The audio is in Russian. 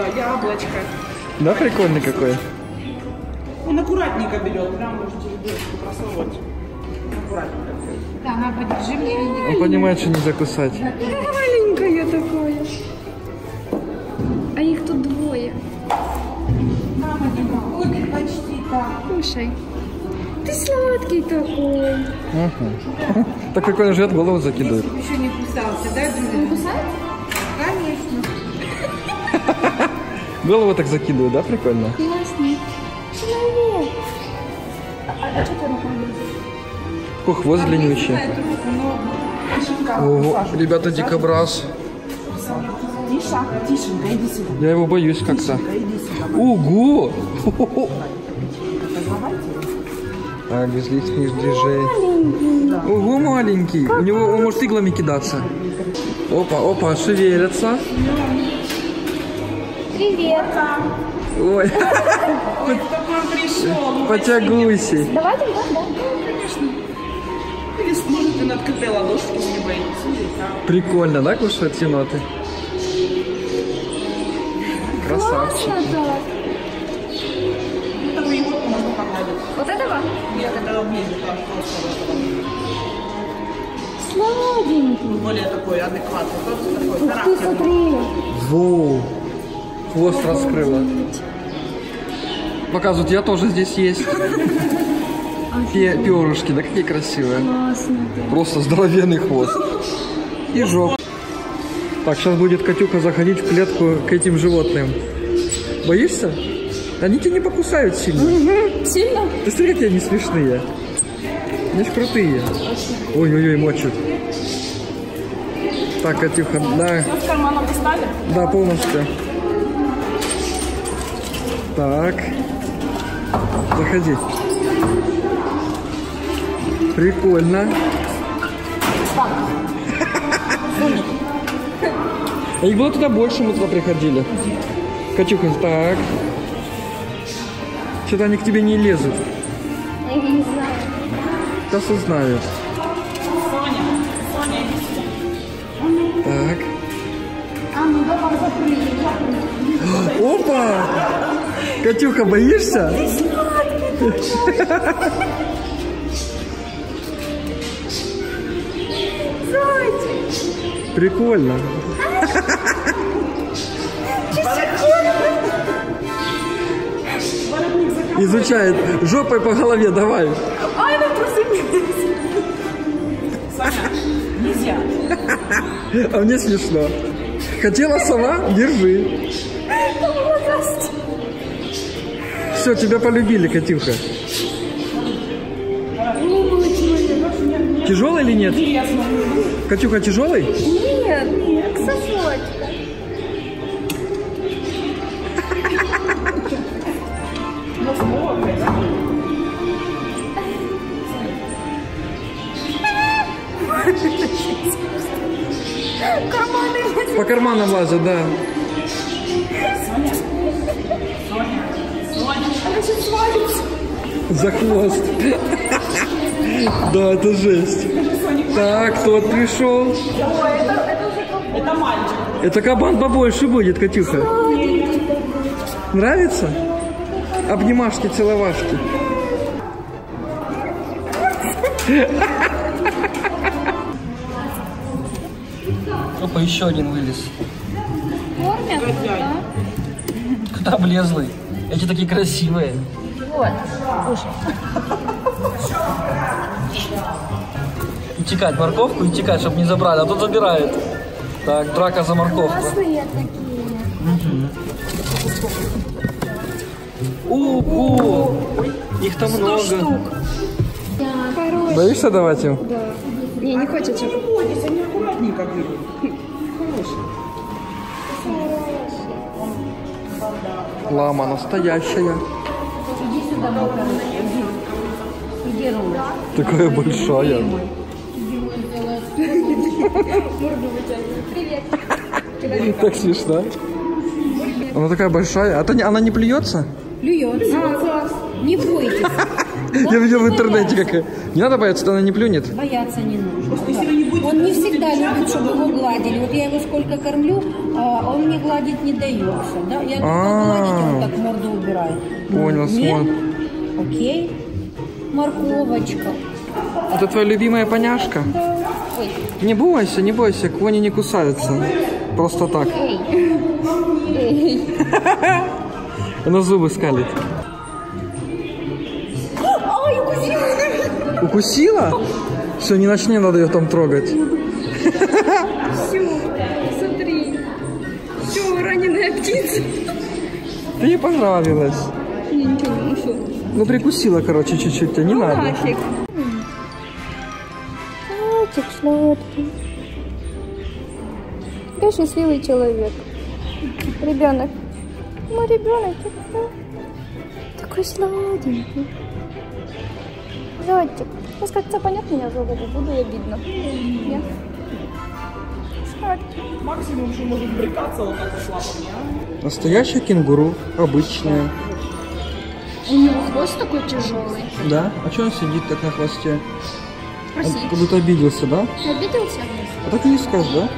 да, яблочко. Да, прикольный какой. Он аккуратненько берет, прям можете ребенку просовывать. Аккуратненько. Да, на, подержи мне. Он понимает, что нельзя кусать. Маленькая такое. А их тут двое. Почти так. Кушай. Ты сладкий такой. Ага. Так прикольно живет, голову закидывает. Еще не кусался, да, Джулия? Он кусает? Конечно. Голову так закидывает, да, прикольно? Классный. Человек. А, а что ты рукой Какой хвост длиннющий. Руку. Ого, ребята, дикобраз. Тише, тишенько, иди сюда. Я его боюсь как-то. Ого! Познавайте. Так, без лишних движений. Ого, маленький. У него он может иглами кидаться. Опа, опа, шевелятся. Привет. Ой, Ой, кто к вам пришел? потягуйся. Давайте, да, да. Или сможете на открытой ладошке не боитесь. Прикольно, да, кушают еноты? Красавчик. Классно так. Этого его можно погладить. Вот этого? Нет, это влезет там просто. Сладенький. Более такой адекватный. Тот такой Ух ты, смотри. Воу. Хвост раскрыла. Показывают, я тоже здесь есть. Пе- Перышки, да какие красивые. Просто здоровенный хвост. И жоп. Так, сейчас будет Катюха заходить в клетку к этим животным. Боишься? Они тебя не покусают сильно. Сильно? Ты смотри, какие они смешные. Они ж крутые. Ой-ой-ой, мочат. Так, Катюха, да, Все в да, полностью. Так. Заходи. Прикольно. Их было туда больше, мы туда приходили. Катюха, так. Что-то они к тебе не лезут. Я не знаю. Сейчас узнают. Соня, Соня, иди сюда. Так. А, ну давай закрыли. Опа! Катюха, боишься? Прикольно. Изучает. Жопой по голове, давай. Ай, трусы Соня, нельзя. А мне смешно. Хотела сама? Держи. Все, тебя полюбили, Катюха. Тяжелый или нет? Катюха, тяжелый? Нет, нет, сосочка. По карманам лазят, да. За хвост. Да, это жесть. Так, тот пришел. Это, мальчик. Это кабан побольше будет, Катюха. Нравится? Обнимашки, целовашки. Опа, еще один вылез. Кормят? Да. Куда влезлый? Эти такие красивые. Вот, кушай. Утекать морковку, утекать, чтобы не забрали, а тут забирает. Так, драка за морковку. Классные такие. Ого! Их там много. Да, хороший. Боишься давать им? Да. Не, не хочет, чтобы... Ходите, они аккуратненько берут. Лама настоящая. Иди сюда. Иди. Такая большая. Привет. Так смешно. Она такая большая. А то не- она не плюется? Плюется. Не бойтесь. Я видел в интернете, как... Не надо бояться, она не плюнет. Бояться не нужно. Он не всегда любит, чтобы его гладили. Вот я его сколько кормлю, а он мне гладить не дается. Да? Я гладить, он так морду убирает. Понял, Нет? смотр. Окей. Морковочка. Это твоя любимая поняшка? Не бойся, не бойся, кони не кусаются. Просто так. Она зубы скалит. Укусила! Все, не начни, надо ее там трогать. Все, смотри. Все, раненая птица. Ты ей понравилось. Я ничего не ношу. Ну, прикусила, короче, чуть-чуть, тебе не Ну надо. нафиг. Мальчик сладкий. Я счастливый человек. Ребенок. Мой ребенок такой сладенький. Зайчик. Сейчас как-то понятно, меня зовут, буду обидно. Нет? Сладкий. Максимум, что может брекаться вот так с лапами, а? Настоящая кенгуру, обычная. У него хвост такой тяжелый. Да? А что он сидит так на хвосте? Он Спроси. как будто обиделся, да? Обиделся? А так и не скажешь, да?